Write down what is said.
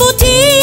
motivo